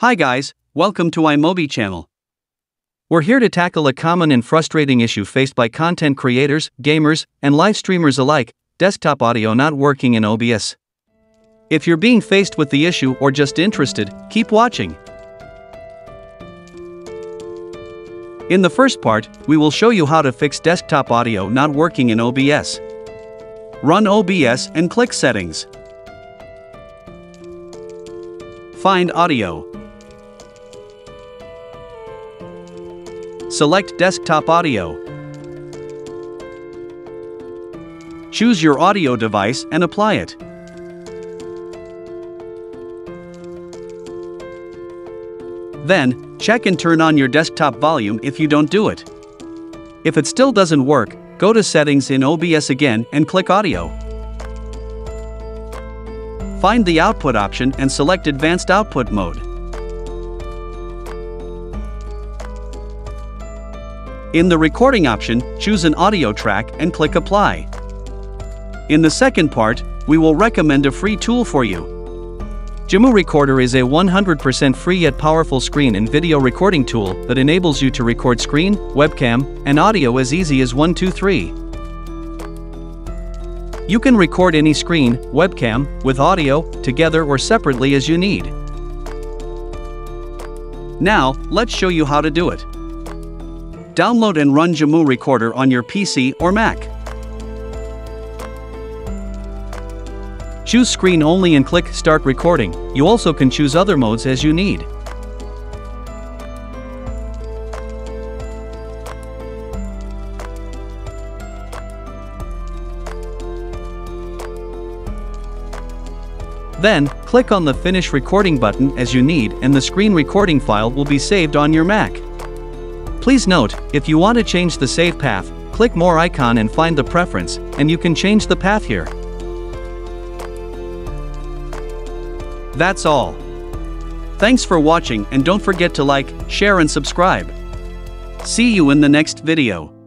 Hi guys, welcome to iMobie channel. We're here to tackle a common and frustrating issue faced by content creators, gamers, and live streamers alike desktop audio not working in OBS. If you're being faced with the issue or just interested, keep watching. In the first part, we will show you how to fix desktop audio not working in OBS. Run OBS and click Settings. Find Audio. Select Desktop Audio. Choose your audio device and apply it. Then, check and turn on your desktop volume if you don't do it. If it still doesn't work, go to Settings in OBS again and click Audio. Find the Output option and select Advanced Output Mode. In the Recording option, choose an audio track and click Apply. In the second part, we will recommend a free tool for you. Gemoo Recorder is a 100% free yet powerful screen and video recording tool that enables you to record screen, webcam, and audio as easy as 1, 2, 3. You can record any screen, webcam, with audio, together or separately as you need. Now, let's show you how to do it. Download and run Gemoo Recorder on your PC or Mac. Choose screen only and click Start Recording. You also can choose other modes as you need. Then, click on the Finish Recording button as you need and the screen recording file will be saved on your Mac. Please note, if you want to change the save path, click More icon and find the preference, and you can change the path here. That's all. Thanks for watching and don't forget to like, share and subscribe. See you in the next video.